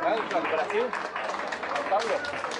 Gracias. Brasil. Pablo.